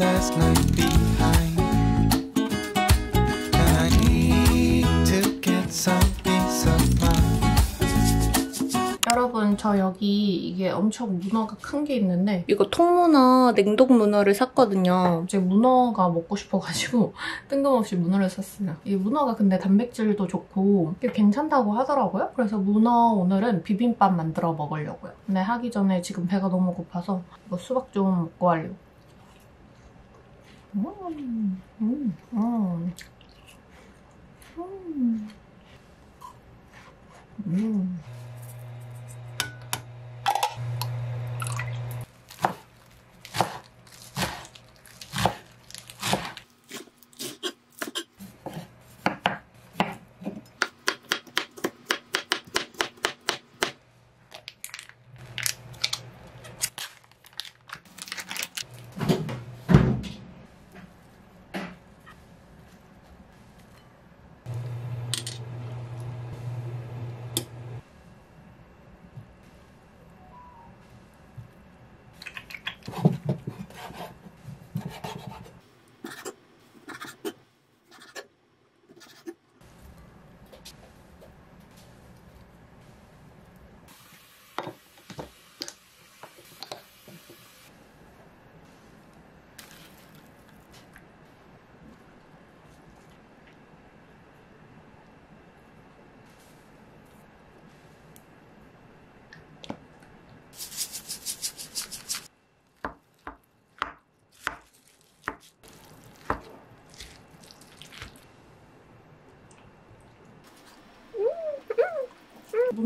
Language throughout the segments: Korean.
last night behind. And I need to get some peace of mind. 여러분 저 여기 이게 엄청 문어가 큰 게 있는데 이거 통문어 냉동 문어를 샀거든요. 제 문어가 먹고 싶어가지고 뜬금없이 문어를 샀어요. 이 문어가 근데 단백질도 좋고 꽤 괜찮다고 하더라고요. 그래서 문어 오늘은 비빔밥 만들어 먹으려고요. 근데 하기 전에 지금 배가 너무 고파서 이거 수박 좀 먹고 하려고. 음, 음, 음. 음. 음.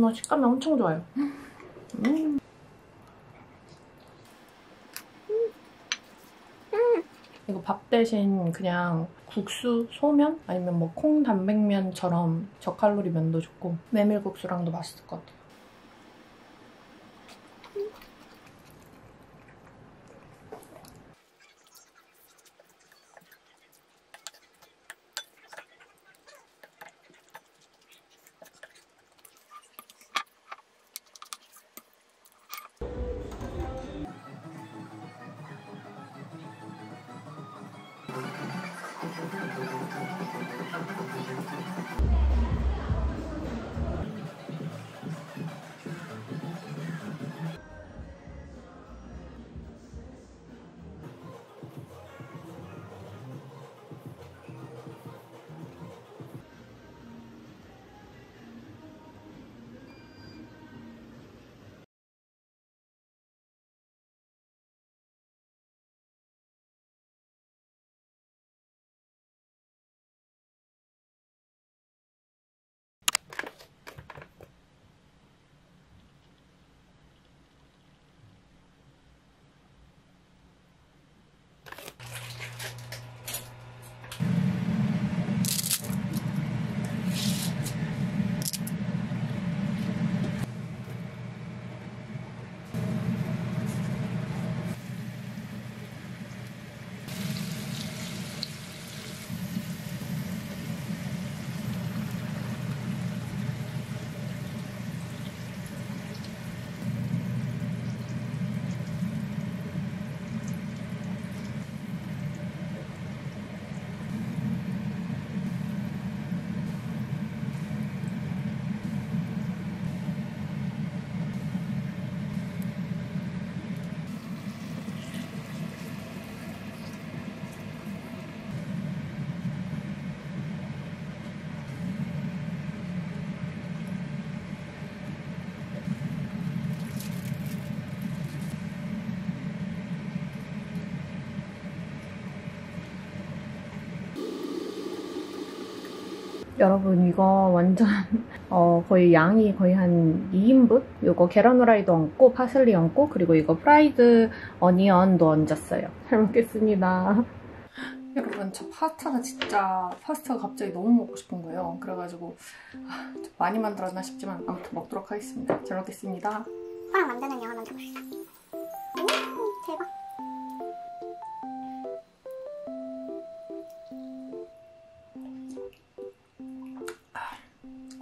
문어 식감이 엄청 좋아요. 음. 이거 밥 대신 그냥 국수, 소면 아니면 뭐 콩 단백면처럼 저칼로리 면도 좋고 메밀국수랑도 맛있을 것 같아요. 여러분 이거 완전 어, 거의 양이 거의 한 2인분? 이거 계란 후라이도 얹고 파슬리 얹고 그리고 이거 프라이드 어니언도 얹었어요. 잘 먹겠습니다. 여러분 저 파스타가 진짜 파스타가 갑자기 너무 먹고 싶은 거예요. 그래가지고 아, 좀 많이 만들었나 싶지만 아무튼 먹도록 하겠습니다. 잘 먹겠습니다. 호랑 만드는 양 한번 줘봅시다.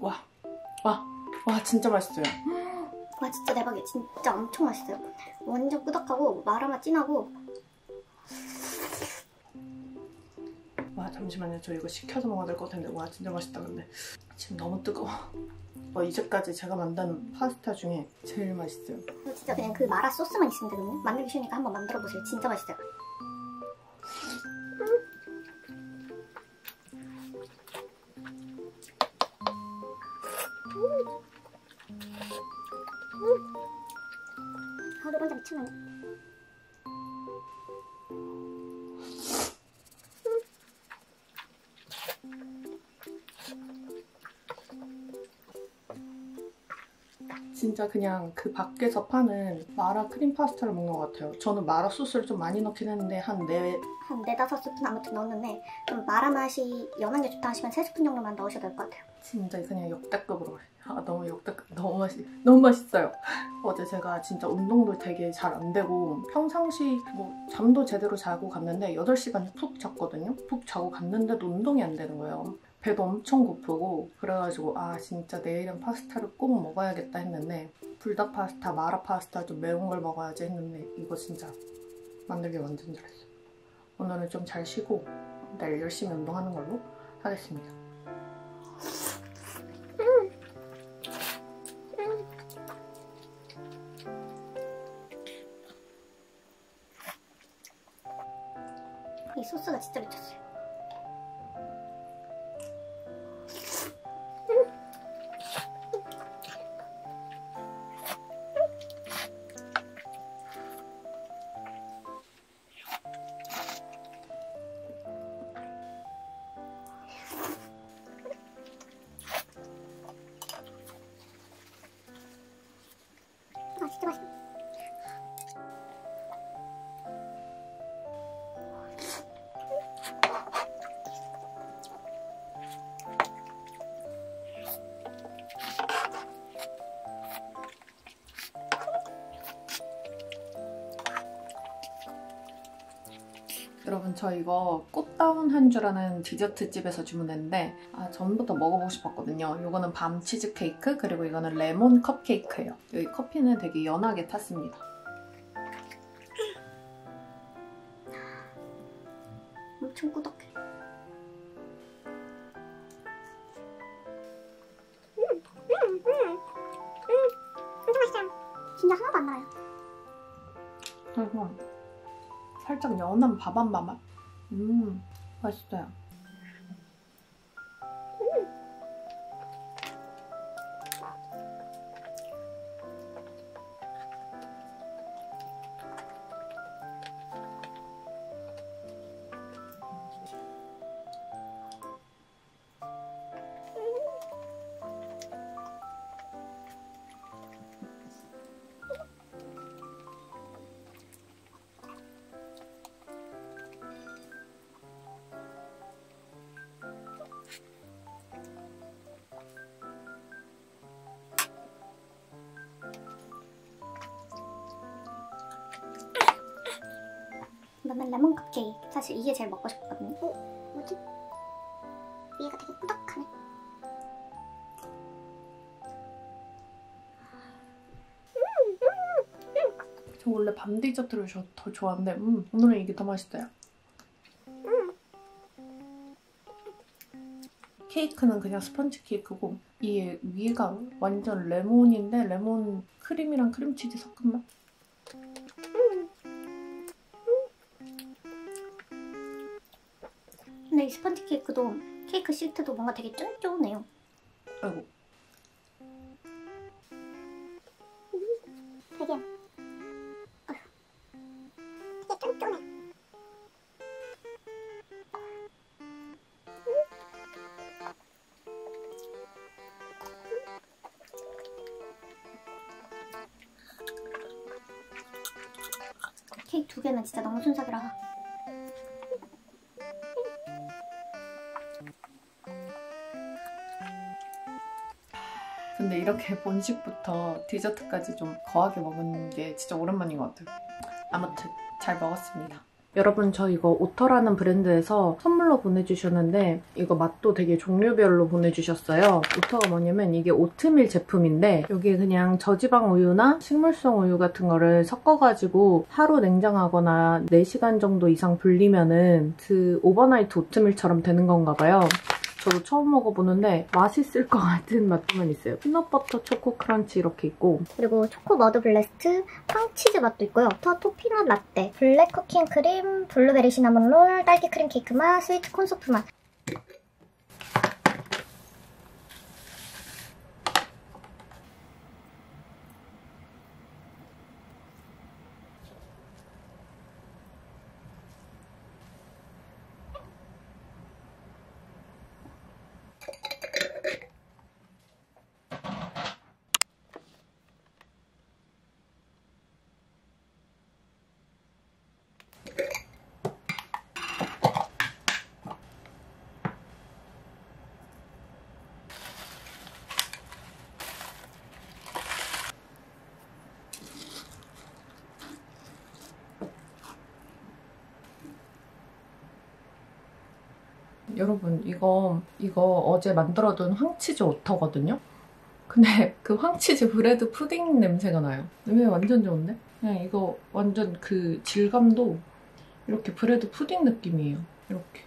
와, 와, 와 진짜 맛있어요. 와 진짜 대박이에요. 진짜 엄청 맛있어요. 완전 꾸덕하고 마라맛 진하고 잠시만요. 저 이거 식혀서 먹어야 될 것 같은데 와 진짜 맛있다 근데 지금 너무 뜨거워. 어, 이제까지 제가 만든 파스타 중에 제일 맛있어요. 진짜 그냥 그 마라 소스만 있으면 되거든요. 만들기 쉬우니까 한번 만들어 보세요. 진짜 맛있어요. 아 노른자 미쳤네. 진짜 그냥 그 밖에서 파는 마라 크림 파스타를 먹는 것 같아요. 저는 마라 소스를 좀 많이 넣긴 했는데 한 네, 한 네다섯 스푼 아무튼 넣었는데 좀 마라 맛이 연한 게 좋다 하시면 세 스푼 정도만 넣으셔도 될 것 같아요. 진짜 그냥 역대급으로. 아 너무 역대급 너무 맛있 너무 맛있어요. 어제 제가 진짜 운동도 되게 잘 안 되고 평상시 뭐 잠도 제대로 자고 갔는데 8시간 푹 잤거든요. 푹 자고 갔는데도 운동이 안 되는 거예요. 배도 엄청 고프고 그래가지고 아 진짜 내일은 파스타를 꼭 먹어야겠다 했는데 불닭 파스타, 마라 파스타 좀 매운 걸 먹어야지 했는데 이거 진짜 만들기 완전 잘했어요. 오늘은 좀 잘 쉬고 내일 열심히 운동하는 걸로 하겠습니다. 이 소스가 진짜 미쳤어요. 여러분 저 이거 꽃다운 한 주라는 디저트 집에서 주문했는데 아 전부터 먹어보고 싶었거든요. 이거는 밤 치즈 케이크 그리고 이거는 레몬 컵케이크예요. 여기 커피는 되게 연하게 탔습니다. 엄청 꾸덕 살짝 연한 밥한 밥맛. 음 맛있어요. 나는 레몬 컵케이크. 사실 이게 제일 먹고 싶거든요. 어? 뭐지? 위에가 되게 꾸덕하네. 저 원래 밤 디저트를 저- 더 좋아하는데 음, 오늘은 이게 더 맛있어요. 케이크는 그냥 스펀지 케이크고 이 위가 완전 레몬인데 레몬 크림이랑 크림치즈 섞은 맛? 스펀지 케이크도 케이크 시트도 뭔가 되게 쫀쫀해요. 아이고 되게 어휴. 되게 쫀쫀해. 케이크 두 개는 진짜 너무 순삭이라 근데 이렇게 본식부터 디저트까지 좀 거하게 먹은 게 진짜 오랜만인 것 같아요. 아무튼 잘 먹었습니다. 여러분 저 이거 오터라는 브랜드에서 선물로 보내주셨는데 이거 맛도 되게 종류별로 보내주셨어요. 오터가 뭐냐면 이게 오트밀 제품인데 여기에 그냥 저지방 우유나 식물성 우유 같은 거를 섞어가지고 하루 냉장하거나 4시간 정도 이상 불리면은 그 overnight 오트밀처럼 되는 건가 봐요. 저도 처음 먹어보는데 맛있을 것 같은 맛들만 있어요. peanut butter 초코 crunch 이렇게 있고 그리고 초코 mud blast, 황치즈 맛도 있고요. 터 toffee nut 라떼, black cookie and cream, 블루베리 시나몬 롤, 딸기 크림 케이크 맛, sweet corn 수프 맛. 여러분 이거 이거 어제 만들어둔 황치즈 오터거든요? 근데 그 황치즈 bread 푸딩 냄새가 나요. 냄새 완전 좋은데? 그냥 이거 완전 그 질감도 이렇게 bread 푸딩 느낌이에요. 이렇게.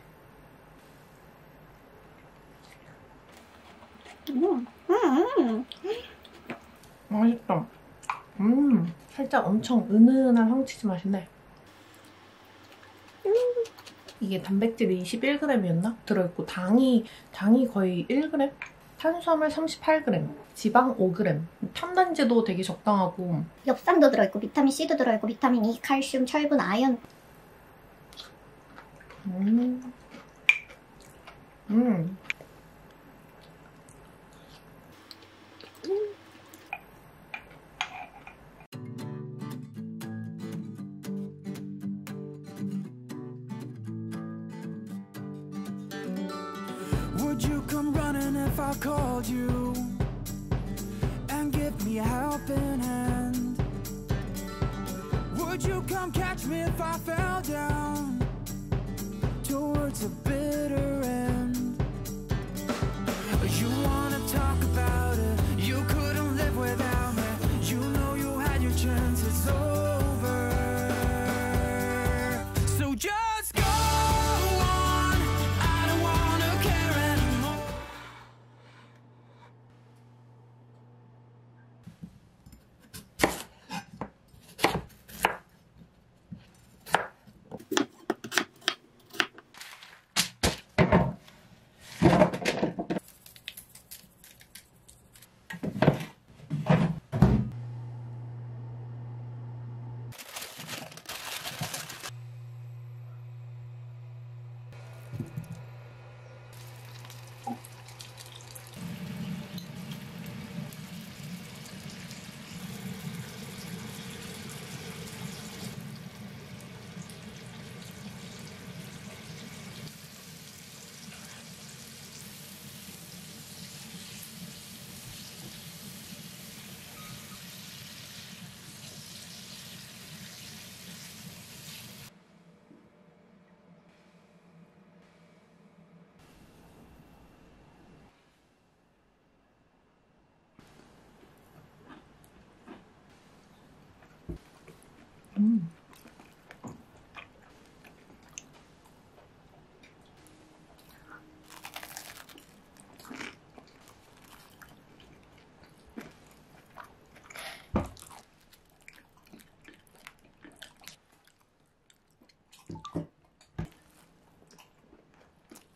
음, 음. 맛있다. 음, 살짝 엄청 은은한 황치즈 맛이네. 이게 단백질이 21g이었나? 들어있고 당이 당이 거의 1g? 탄수화물 38g, 지방 5g, 탐단지도 되게 적당하고 엽산도 들어있고 비타민 C도 들어있고 비타민 E, 칼슘, 철분, 아연. 음. 음. Would if I called you and give me a helping hand? Would you come catch me if I fell down towards a bitter end?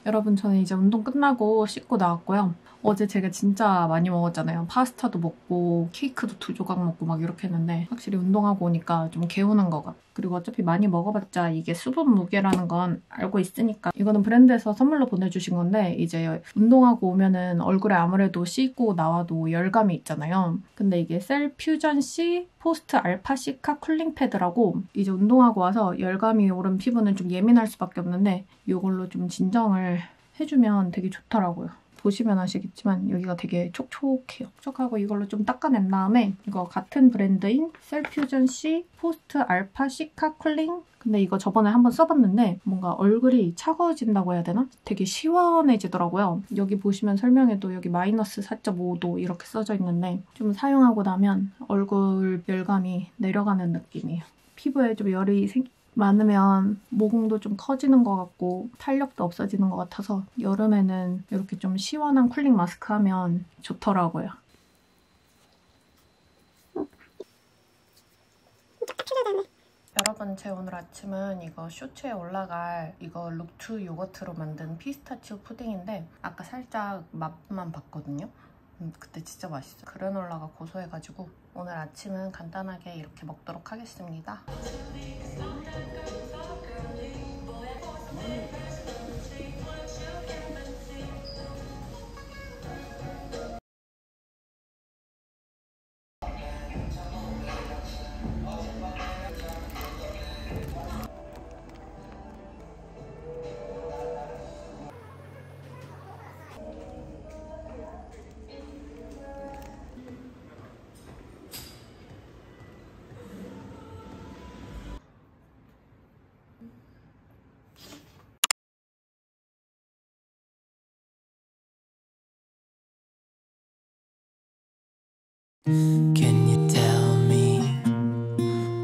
여러분 저는 이제 운동 끝나고 씻고 나왔고요. 어제 제가 진짜 많이 먹었잖아요. 파스타도 먹고 케이크도 두 조각 먹고 막 이렇게 했는데 확실히 운동하고 오니까 좀 개운한 것 같아. 그리고 어차피 많이 먹어봤자 이게 수분 무게라는 건 알고 있으니까 이거는 브랜드에서 선물로 보내주신 건데 이제 운동하고 오면은 얼굴에 아무래도 씻고 나와도 열감이 있잖아요. 근데 이게 셀퓨전 C Post Alpha Cica cooling 패드라고 이제 운동하고 와서 열감이 오른 피부는 좀 예민할 수밖에 없는데 이걸로 좀 진정을 해주면 되게 좋더라고요. 보시면 아시겠지만 여기가 되게 촉촉해요. 촉촉하고 이걸로 좀 닦아낸 다음에 이거 같은 브랜드인 셀퓨전 C Post Alpha Cica cooling 근데 이거 저번에 한번 써봤는데 뭔가 얼굴이 차가워진다고 해야 되나? 되게 시원해지더라고요. 여기 보시면 설명에도 여기 마이너스 4.5도 이렇게 써져 있는데 좀 사용하고 나면 얼굴 열감이 내려가는 느낌이에요. 피부에 좀 열이 생, 많으면 모공도 좀 커지는 것 같고 탄력도 없어지는 것 같아서 여름에는 이렇게 좀 시원한 cooling 마스크 하면 좋더라고요. 여러분 제 오늘 아침은 이거 쇼츠에 올라갈 이거 룩트 요거트로 만든 피스타치오 푸딩인데 아까 살짝 맛만 봤거든요. 음, 그때 진짜 맛있어요. 그래놀라가 고소해가지고 오늘 아침은 간단하게 이렇게 먹도록 하겠습니다. Can you tell me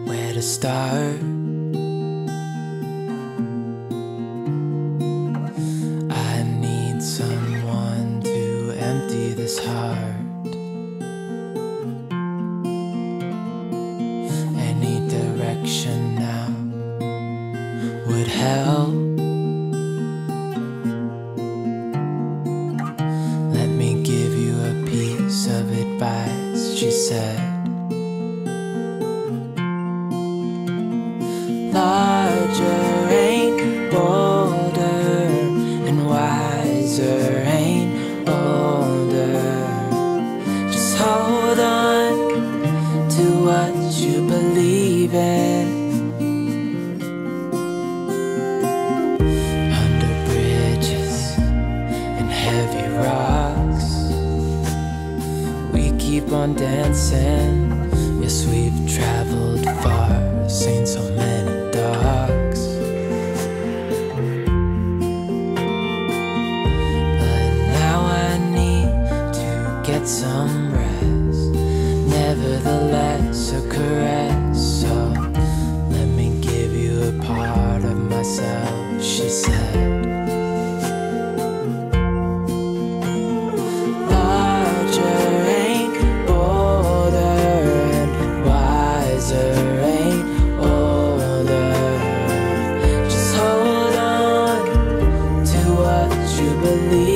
where to start? Said. travel you believe